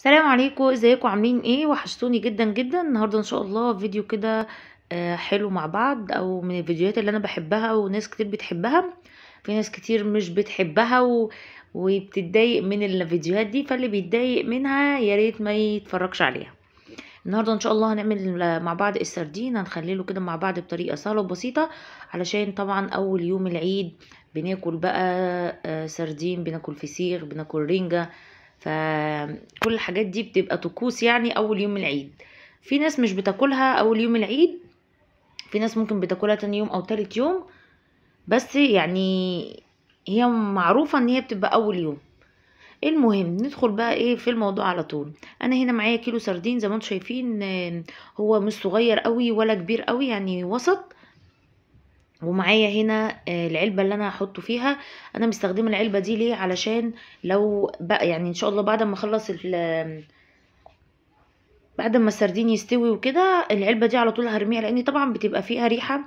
السلام عليكم ازيكم؟ عاملين إيه؟ وحشتوني جدا جدا. النهارده ان شاء الله فيديو كده آه، حلو مع بعض أو من الفيديوهات اللي أنا بحبها وناس كتير بتحبها. في ناس كتير مش بتحبها و... وبتتضايق من الفيديوهات دي فاللي بيتضايق منها يا ريت ما يتفرجش عليها. النهارده ان شاء الله هنعمل مع بعض السردين هنخليه كده مع بعض بطريقة سهلة وبسيطة علشان طبعا أول يوم العيد بناكل بقى آه، سردين بناكل فسيخ بناكل رنجة فكل الحاجات دي بتبقى طقوس يعني أول يوم العيد. في ناس مش بتاكلها أول يوم العيد في ناس ممكن بتاكلها تاني يوم أو تالت يوم بس يعني هي معروفة إن هي بتبقى أول يوم. المهم ندخل بقى إيه في الموضوع على طول. أنا هنا معايا كيلو سردين زي ما أنتم شايفين هو مش صغير قوي ولا كبير قوي يعني وسط. ومعايا هنا آه، العلبة اللي أنا هحطه فيها. أنا مستخدمة العلبة دي ليه؟ علشان لو بقى يعني إن شاء الله بعد ما أخلص بعد ما السردين يستوي وكده العلبة دي على طول هرميها لأن طبعا بتبقى فيها ريحة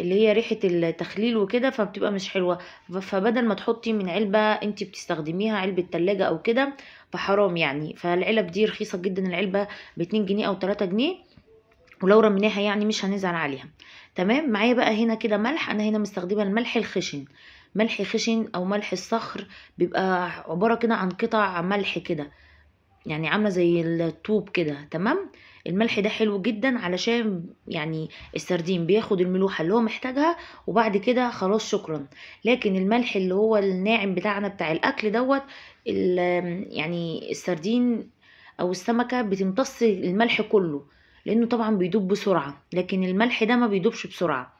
اللي هي ريحة التخليل وكده فبتبقى مش حلوة. فبدل ما تحطي من علبة أنت بتستخدميها علبة تلاجة أو كده فحرام يعني. فالعلب دي رخيصة جدا العلبة باتنين جنيه أو تلاتة جنيه. ولو رميناها يعني مش هنزعل عليها. تمام؟ معايا بقى هنا كده ملح. أنا هنا مستخدمة الملح الخشن. ملح خشن أو ملح الصخر بيبقى عبارة كده عن قطع ملح كده. يعني عاملة زي الطوب كده. تمام؟ الملح ده حلو جدا علشان يعني السردين بياخد الملوحة اللي هو محتاجها وبعد كده خلاص شكرا. لكن الملح اللي هو الناعم بتاعنا بتاع الأكل دوت يعني السردين أو السمكة بتمتص الملح كله. لأنه طبعا بيدوب بسرعة لكن الملح ده ما بيدوبش بسرعة.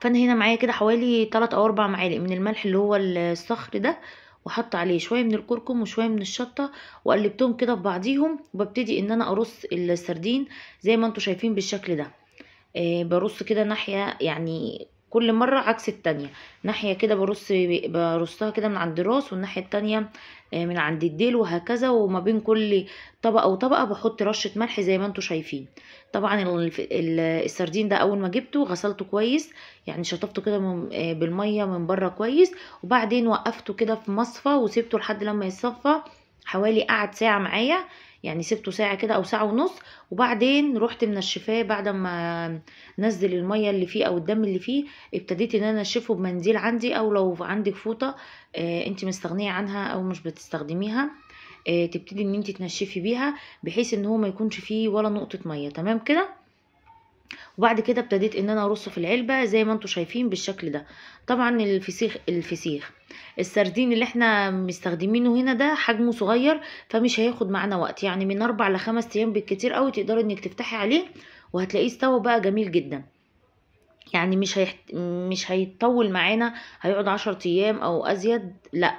فأنا هنا معايا كده حوالي 3 أو 4 معالق من الملح اللي هو الصخر ده وحط عليه شوية من الكركم وشوية من الشطة وقلبتهم كده في بعضيهم وببتدي إن أنا أرص السردين زي ما أنتم شايفين بالشكل ده. آه برص كده ناحية يعني كل مرة عكس التانية. ناحية كده برص برصها كده من عند الراس والناحية التانية آه، من عند الديل وهكذا. وما بين كل طبقة وطبقة بحط رشة ملح زي ما أنتم شايفين. طبعا السردين ده أول ما جبته غسلته كويس يعني شطفته كده آه، بالمية من بره كويس. وبعدين وقفته كده في مصفى وسيبته لحد لما يتصفى حوالي قعد ساعة معايا. يعني سبته ساعة كده أو ساعة ونص وبعدين رحت منشفاه بعد ما نزل المية اللي فيه أو الدم اللي فيه ابتديت إن أنا أنشفه بمنديل عندي أو لو عندك فوطة آه انت مستغنية عنها أو مش بتستخدميها آه تبتدي إن انت تنشفي بيها بحيث إن هو ما يكونش فيه ولا نقطة مية. تمام كده؟ وبعد كده ابتديت إن أنا ارصه في العلبة زي ما أنتم شايفين بالشكل ده. طبعا الفسيخ الفسيخ السردين اللي إحنا مستخدمينه هنا ده حجمه صغير فمش هياخد معانا وقت. يعني من أربع لخمس أيام بالكتير قوي تقدري إنك تفتحي عليه وهتلاقيه استوى بقى جميل جدا. يعني مش هيحت... مش هيطول معانا هيقعد عشر أيام أو أزيد لأ.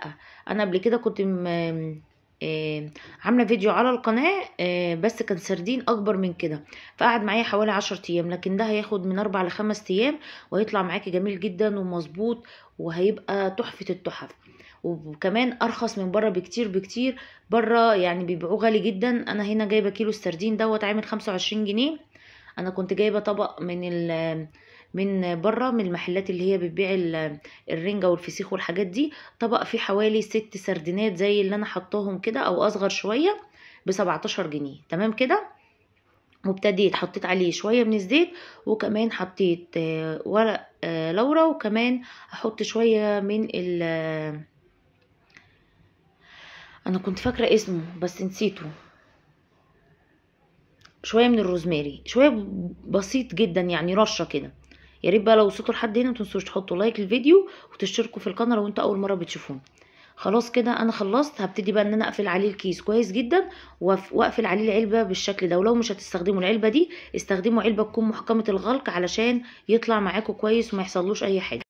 أنا قبل كده كنت م... آه، عاملة فيديو على القناة آه، بس كان سردين أكبر من كده. فقعد معايا حوالي عشر أيام لكن ده هياخد من أربع لخمس أيام وهيطلع معاكي جميل جدا ومظبوط وهيبقى تحفة التحف. وكمان أرخص من بره بكتير بكتير. بره يعني بيبيعوه غالي جدا. أنا هنا جايبة كيلو السردين دوت عامل 25 جنيه. أنا كنت جايبة طبق من ال من بره من المحلات اللي هي بتبيع ال- الرنجة والفسيخ والحاجات دي. طبق فيه حوالي ست سردينات زي اللي أنا حطاهم كده أو أصغر شوية ب 17 جنيه. تمام كده؟ وابتديت حطيت عليه شوية من الزيت وكمان حطيت آه، ورق آه، لورا وكمان هحط شوية من ال أنا كنت فاكرة اسمه بس نسيته. شوية من الروزماري. شوية ب- بسيط جدا يعني رشة كده. يا ريت بقى لو وصلتوا لحد هنا متنسوش تحطوا like للفيديو وتشتركوا في القناة لو أنتوا أول مرة بتشوفوه خلاص كده أنا خلصت هبتدي بقى إن أنا أقفل عليه الكيس كويس جدا وأقفل عليه العلبة بالشكل ده. ولو مش هتستخدموا العلبة دي استخدموا علبة تكون محكمة الغلق علشان يطلع معاكم كويس وما يحصلوش أي حاجة.